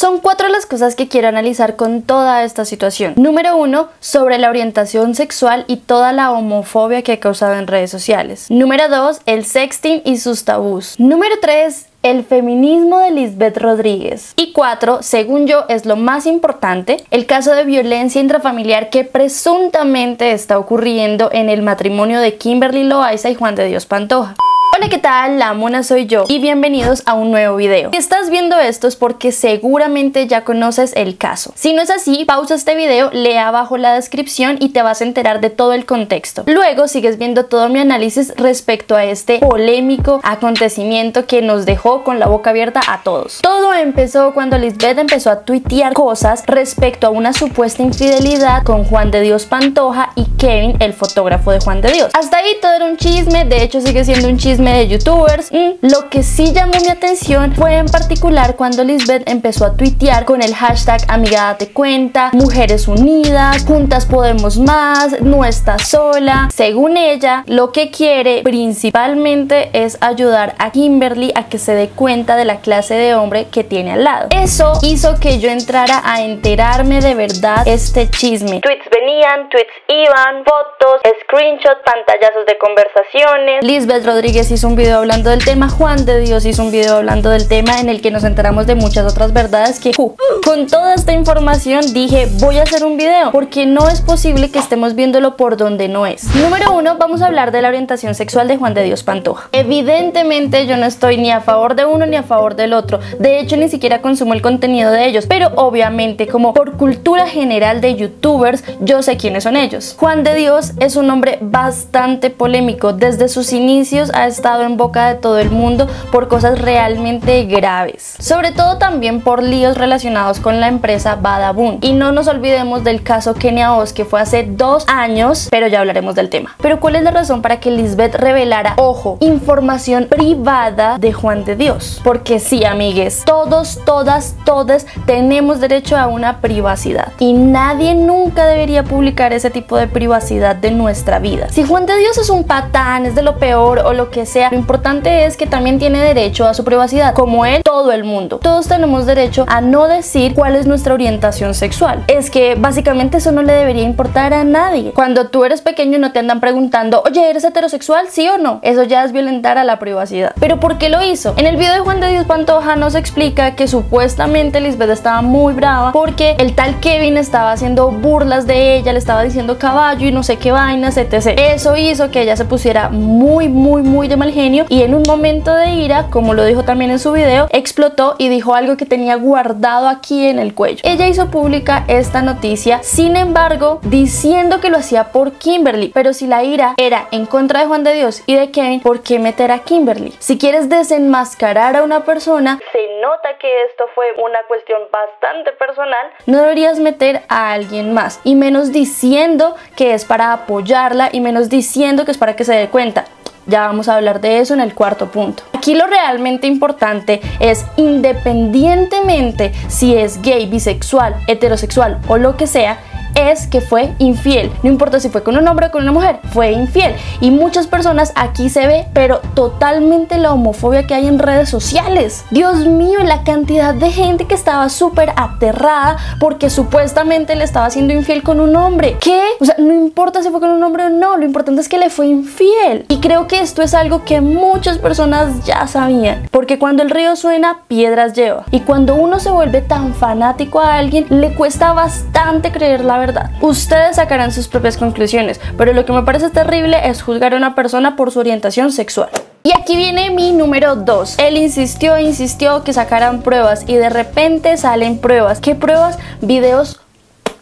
Son cuatro las cosas que quiero analizar con toda esta situación. Número uno, sobre la orientación sexual y toda la homofobia que ha causado en redes sociales. Número dos, el sexting y sus tabús. Número tres, el feminismo de Lisbeth Rodríguez. Y cuatro, según yo, es lo más importante, el caso de violencia intrafamiliar que presuntamente está ocurriendo en el matrimonio de Kimberly Loaiza y Juan de Dios Pantoja. Hola, ¿qué tal? La mona soy yo y bienvenidos a un nuevo video. Si estás viendo esto es porque seguramente ya conoces el caso. Si no es así, pausa este video, lee abajo la descripción y te vas a enterar de todo el contexto. Luego sigues viendo todo mi análisis respecto a este polémico acontecimiento que nos dejó con la boca abierta a todos. Todo empezó cuando Lisbeth empezó a tuitear cosas respecto a una supuesta infidelidad con Juan de Dios Pantoja y Kevin, el fotógrafo de Juan de Dios. Hasta ahí todo era un chisme, de hecho sigue siendo un chisme de youtubers. Lo que sí llamó mi atención fue en particular cuando Lisbeth empezó a tuitear con el hashtag amiga date cuenta, mujeres unidas, juntas podemos más, no estás sola. Según ella, lo que quiere principalmente es ayudar a Kimberly a que se dé cuenta de la clase de hombre que tiene al lado. Eso hizo que yo entrara a enterarme de verdad este chisme. Tweets venían, tweets iban, fotos, screenshots, pantallazos de conversaciones. Lisbeth Rodríguez hizo un video hablando del tema, Juan de Dios hizo un video hablando del tema en el que nos enteramos de muchas otras verdades que con toda esta información dije voy a hacer un video porque no es posible que estemos viéndolo por donde no es. Número uno, vamos a hablar de la orientación sexual de Juan de Dios Pantoja. Evidentemente yo no estoy ni a favor de uno ni a favor del otro, de hecho ni siquiera consumo el contenido de ellos, pero obviamente como por cultura general de youtubers yo sé quiénes son ellos. Juan de Dios es un hombre bastante polémico, desde sus inicios ha estado en boca de todo el mundo por cosas realmente graves. Sobre todo también por líos relacionados con la empresa Badabun. Y no nos olvidemos del caso Kenia Oz que fue hace dos años, pero ya hablaremos del tema. Pero ¿cuál es la razón para que Lisbeth revelara, ojo, información privada de Juan de Dios? Porque sí, amigues, todos, todas, todas tenemos derecho a una privacidad. Y nadie nunca debería publicar ese tipo de privacidad de nuestra vida. Si Juan de Dios es un patán, es de lo peor o lo que sea, lo importante es que también tiene derecho a su privacidad, como él, todo el mundo. Todos tenemos derecho a no decir cuál es nuestra orientación sexual. Es que básicamente eso no le debería importar a nadie. Cuando tú eres pequeño no te andan preguntando, oye, ¿eres heterosexual? ¿Sí o no? Eso ya es violentar a la privacidad. Pero ¿por qué lo hizo? En el video de Juan de Dios Pantoja nos explica que supuestamente Lisbeth estaba muy brava porque el tal Kevin estaba haciendo burlas de ella, le estaba diciendo caballo y no sé qué vainas, etc. Eso hizo que ella se pusiera muy, muy, muy de mal genio y en un momento de ira, como lo dijo también en su video, explotó y dijo algo que tenía guardado aquí en el cuello. Ella hizo pública esta noticia, sin embargo, diciendo que lo hacía por Kimberly, pero si la ira era en contra de Juan de Dios y de Kevin, ¿por qué meter a Kimberly? Si quieres desenmascarar a una persona, se nota que esto fue una cuestión bastante personal, no deberías meter a alguien más y menos diciendo que es para apoyarla y menos diciendo que es para que se dé cuenta. Ya vamos a hablar de eso en el cuarto punto. Aquí lo realmente importante es independientemente si es gay, bisexual, heterosexual o lo que sea, es que fue infiel. No importa si fue con un hombre o con una mujer, fue infiel. Y muchas personas aquí se ve, pero totalmente la homofobia que hay en redes sociales. Dios mío, la cantidad de gente que estaba súper aterrada porque supuestamente le estaba siendo infiel con un hombre. ¿Qué? O sea, no importa si fue con un hombre o no, lo importante es que le fue infiel. Y creo que esto es algo que muchas personas ya sabían. Porque cuando el río suena, piedras lleva. Y cuando uno se vuelve tan fanático a alguien, le cuesta bastante creer la verdad. Ustedes sacarán sus propias conclusiones, pero lo que me parece terrible es juzgar a una persona por su orientación sexual. Y aquí viene mi número 2. Él insistió, insistió que sacaran pruebas y de repente salen pruebas. ¿Qué pruebas? Videos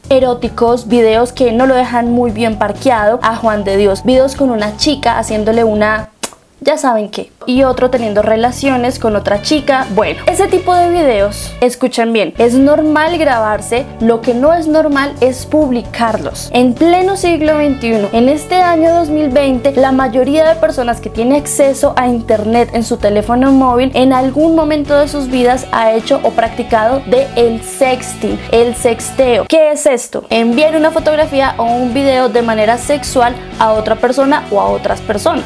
eróticos, videos que no lo dejan muy bien parqueado a Juan de Dios, videos con una chica haciéndole una ya saben qué. Y otro teniendo relaciones con otra chica. Bueno, ese tipo de videos, escuchen bien, es normal grabarse, lo que no es normal es publicarlos. En pleno siglo XXI, en este año 2020, la mayoría de personas que tiene acceso a internet en su teléfono móvil en algún momento de sus vidas ha hecho o practicado de el sexting, el sexteo. ¿Qué es esto? Enviar una fotografía o un video de manera sexual a otra persona o a otras personas.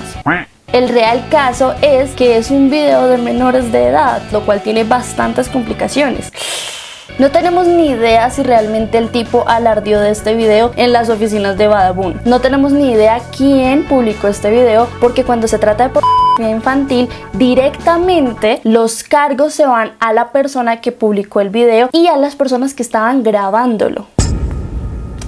El real caso es que es un video de menores de edad, lo cual tiene bastantes complicaciones. No tenemos ni idea si realmente el tipo alardió de este video en las oficinas de Badabun. No tenemos ni idea quién publicó este video porque cuando se trata de pornografía infantil, directamente los cargos se van a la persona que publicó el video y a las personas que estaban grabándolo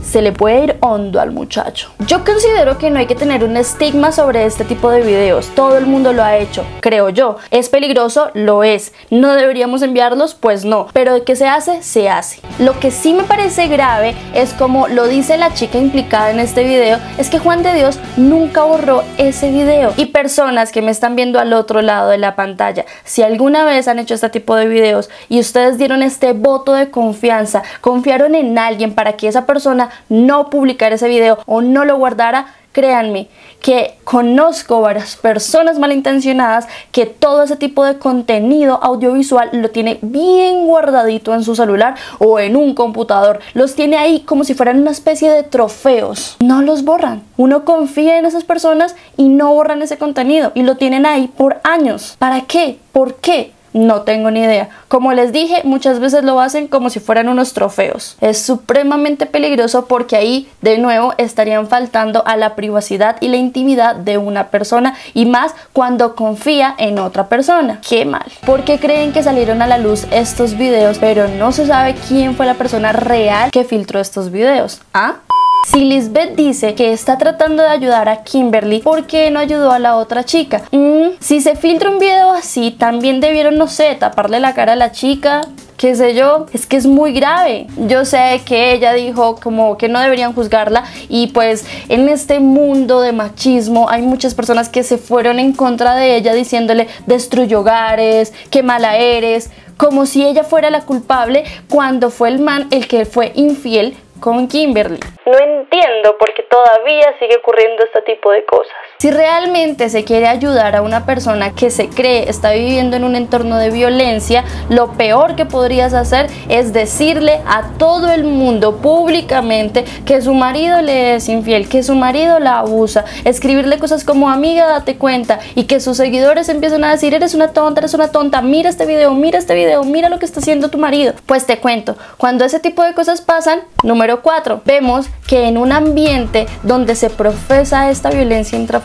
se le puede ir hondo al muchacho. Yo considero que no hay que tener un estigma sobre este tipo de videos. Todo el mundo lo ha hecho, creo yo. ¿Es peligroso? Lo es. ¿No deberíamos enviarlos? Pues no. Pero de qué se hace, se hace. Lo que sí me parece grave es como lo dice la chica implicada en este video, es que Juan de Dios nunca borró ese video. Y personas que me están viendo al otro lado de la pantalla, si alguna vez han hecho este tipo de videos y ustedes dieron este voto de confianza, confiaron en alguien para que esa persona no publicar ese video o no lo guardara, créanme que conozco varias personas malintencionadas que todo ese tipo de contenido audiovisual lo tiene bien guardadito en su celular o en un computador. Los tiene ahí como si fueran una especie de trofeos. No los borran. Uno confía en esas personas y no borran ese contenido y lo tienen ahí por años. ¿Para qué? ¿Por qué? No tengo ni idea. Como les dije, muchas veces lo hacen como si fueran unos trofeos. Es supremamente peligroso porque ahí de nuevo estarían faltando a la privacidad y la intimidad de una persona y más cuando confía en otra persona. Qué mal. Porque creen que salieron a la luz estos videos, pero no se sabe quién fue la persona real que filtró estos videos. ¿Ah? Si Lisbeth dice que está tratando de ayudar a Kimberly, ¿por qué no ayudó a la otra chica? Mm, si se filtra un video así, también debieron, no sé, taparle la cara a la chica, qué sé yo, es que es muy grave. Yo sé que ella dijo como que no deberían juzgarla y pues en este mundo de machismo hay muchas personas que se fueron en contra de ella diciéndole destruye hogares, qué mala eres, como si ella fuera la culpable cuando fue el man el que fue infiel con Kimberly. No entiendo por qué todavía sigue ocurriendo este tipo de cosas. Si realmente se quiere ayudar a una persona que se cree está viviendo en un entorno de violencia, lo peor que podrías hacer es decirle a todo el mundo públicamente que su marido le es infiel, que su marido la abusa, escribirle cosas como amiga, date cuenta y que sus seguidores empiecen a decir eres una tonta, eres una tonta, mira este video, mira este video, mira lo que está haciendo tu marido. Pues te cuento, cuando ese tipo de cosas pasan, número 4, vemos que en un ambiente donde se profesa esta violencia intrafamiliar,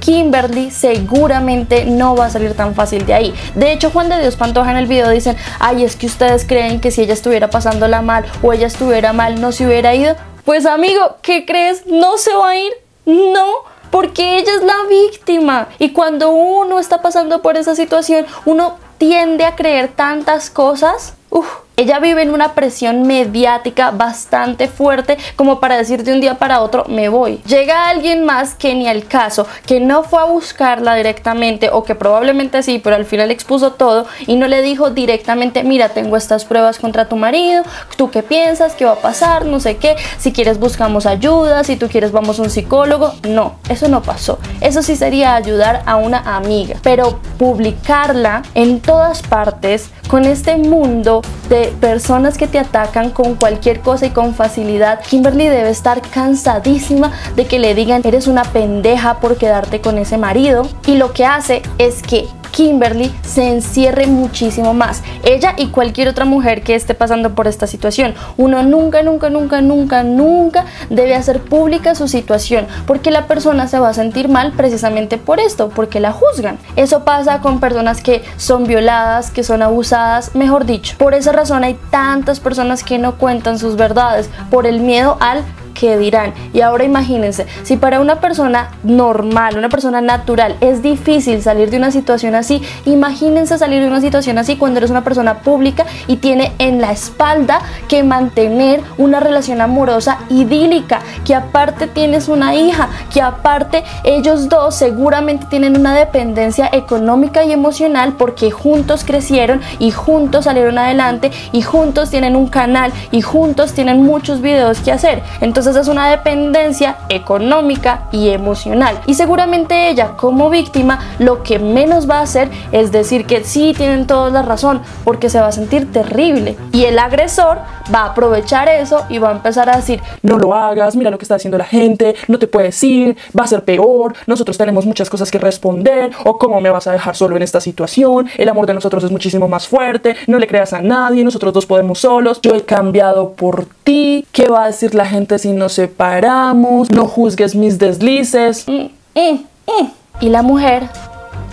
Kimberly seguramente no va a salir tan fácil de ahí. De hecho, Juan de Dios Pantoja en el video dicen, ay, es que ustedes creen que si ella estuviera pasándola mal o ella estuviera mal no se hubiera ido. Pues amigo, ¿qué crees? No se va a ir. No, porque ella es la víctima. Y cuando uno está pasando por esa situación, uno tiende a creer tantas cosas. Uf, ella vive en una presión mediática bastante fuerte como para decir de un día para otro me voy. Llega alguien más que ni al caso, que no fue a buscarla directamente o que probablemente sí, pero al final expuso todo y no le dijo directamente, mira, tengo estas pruebas contra tu marido, tú qué piensas, qué va a pasar, no sé qué, si quieres buscamos ayuda, si tú quieres vamos a un psicólogo. No, eso no pasó. Eso sí sería ayudar a una amiga, pero publicarla en todas partes con este mundo de personas que te atacan con cualquier cosa y con facilidad. Kimberly debe estar cansadísima de que le digan eres una pendeja por quedarte con ese marido. Y lo que hace es que Kimberly se encierre muchísimo más. Ella y cualquier otra mujer que esté pasando por esta situación. Uno nunca, nunca, nunca, nunca, nunca debe hacer pública su situación porque la persona se va a sentir mal precisamente por esto, porque la juzgan. Eso pasa con personas que son violadas, que son abusadas, mejor dicho. Por esa razón hay tantas personas que no cuentan sus verdades por el miedo al que dirán. Y ahora imagínense, si para una persona normal, una persona natural, es difícil salir de una situación así, imagínense salir de una situación así cuando eres una persona pública y tiene en la espalda que mantener una relación amorosa idílica, que aparte tienes una hija, que aparte ellos dos seguramente tienen una dependencia económica y emocional porque juntos crecieron y juntos salieron adelante y juntos tienen un canal y juntos tienen muchos videos que hacer. Entonces Entonces es una dependencia económica y emocional. Y seguramente ella como víctima lo que menos va a hacer es decir que sí tienen toda la razón porque se va a sentir terrible. Y el agresor va a aprovechar eso y va a empezar a decir, no lo hagas, mira lo que está haciendo la gente, no te puedes ir, va a ser peor, nosotros tenemos muchas cosas que responder, o cómo me vas a dejar solo en esta situación, el amor de nosotros es muchísimo más fuerte, no le creas a nadie, nosotros dos podemos solos, yo he cambiado por ti, ¿qué va a decir la gente si nos separamos? No juzgues mis deslices. Y la mujer,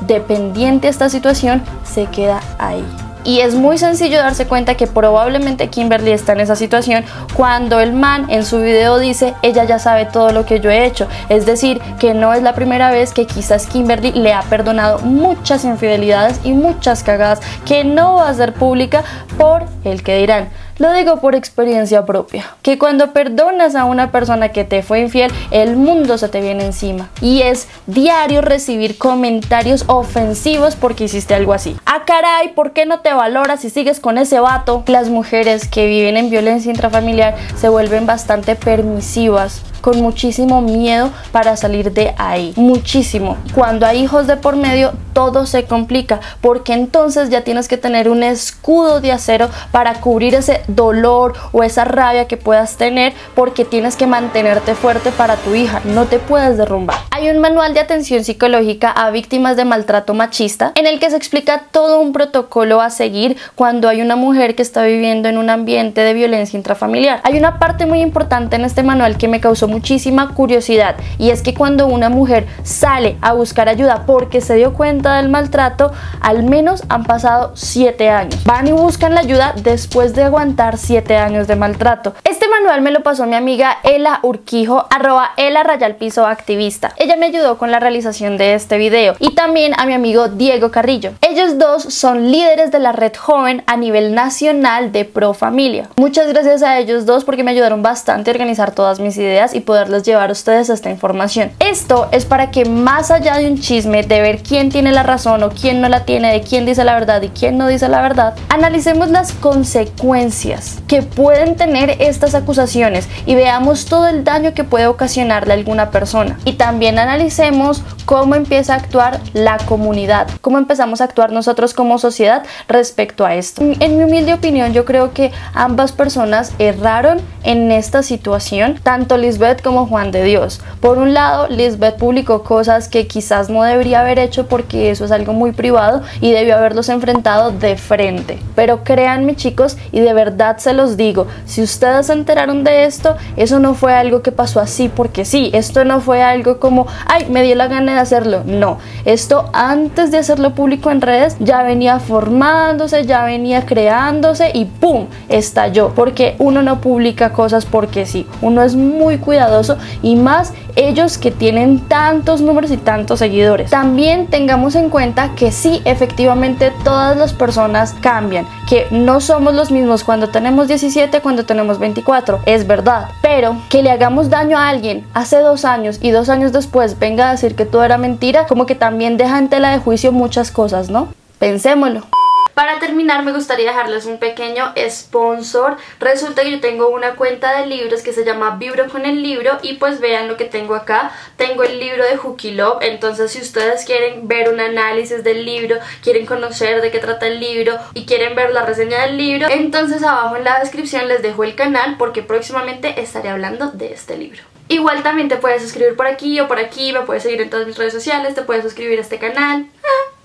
dependiente de esta situación, se queda ahí. Y es muy sencillo darse cuenta que probablemente Kimberly está en esa situación cuando el man en su video dice ella ya sabe todo lo que yo he hecho. Es decir, que no es la primera vez que quizás Kimberly le ha perdonado muchas infidelidades y muchas cagadas que no va a ser pública por el que dirán. Lo digo por experiencia propia, que cuando perdonas a una persona que te fue infiel, el mundo se te viene encima. Y es diario recibir comentarios ofensivos porque hiciste algo así. Ah, caray, ¿por qué no te valoras si sigues con ese vato? Las mujeres que viven en violencia intrafamiliar se vuelven bastante permisivas con muchísimo miedo para salir de ahí. Muchísimo. Cuando hay hijos de por medio, todo se complica porque entonces ya tienes que tener un escudo de acero para cubrir ese dolor o esa rabia que puedas tener porque tienes que mantenerte fuerte para tu hija. No te puedes derrumbar. Hay un manual de atención psicológica a víctimas de maltrato machista en el que se explica todo un protocolo a seguir cuando hay una mujer que está viviendo en un ambiente de violencia intrafamiliar. Hay una parte muy importante en este manual que me causó muchísima curiosidad y es que cuando una mujer sale a buscar ayuda porque se dio cuenta del maltrato, al menos han pasado 7 años. Van y buscan la ayuda después de aguantar 7 años de maltrato. Este manual me lo pasó mi amiga Ela Urquijo, arroba Ela Rayal Piso Activista. Ella me ayudó con la realización de este video y también a mi amigo Diego Carrillo. Ellos dos son líderes de la red joven a nivel nacional de Pro Familia. Muchas gracias a ellos dos porque me ayudaron bastante a organizar todas mis ideas y poderles llevar a ustedes esta información. Esto es para que más allá de un chisme de ver quién tiene la razón o quién no la tiene, de quién dice la verdad y quién no dice la verdad, analicemos las consecuencias que pueden tener estas acusaciones y veamos todo el daño que puede ocasionarle a alguna persona. Y también analicemos cómo empieza a actuar la comunidad, cómo empezamos a actuar nosotros como sociedad respecto a esto. En mi humilde opinión, yo creo que ambas personas erraron en esta situación, tanto Lisbeth como Juan de Dios. Por un lado, Lisbeth publicó cosas que quizás no debería haber hecho porque eso es algo muy privado y debió haberlos enfrentado de frente. Pero créanme chicos, y de verdad se los digo, si ustedes se enteraron de esto, eso no fue algo que pasó así porque sí, esto no fue algo ay, me dio la gana de hacerlo. No, esto antes de hacerlo público en redes ya venía formándose, ya venía creándose y ¡pum! estalló. Porque uno no publica cosas porque sí, uno es muy cuidadoso y más ellos que tienen tantos números y tantos seguidores. También tengamos en cuenta que sí, efectivamente todas las personas cambian, que no somos los mismos cuando tenemos 17, cuando tenemos 24, es verdad, pero que le hagamos daño a alguien hace dos años y dos años después venga a decir que todo era mentira, como que también deja en tela de juicio muchas cosas, ¿no? Pensémoslo. Para terminar me gustaría dejarles un pequeño sponsor. Resulta que yo tengo una cuenta de libros que se llama Vibro con el libro y pues vean lo que tengo acá. Tengo el libro de Hooky Love, entonces si ustedes quieren ver un análisis del libro, quieren conocer de qué trata el libro y quieren ver la reseña del libro, entonces abajo en la descripción les dejo el canal porque próximamente estaré hablando de este libro. Igual también te puedes suscribir por aquí o por aquí, me puedes seguir en todas mis redes sociales, te puedes suscribir a este canal. Ah.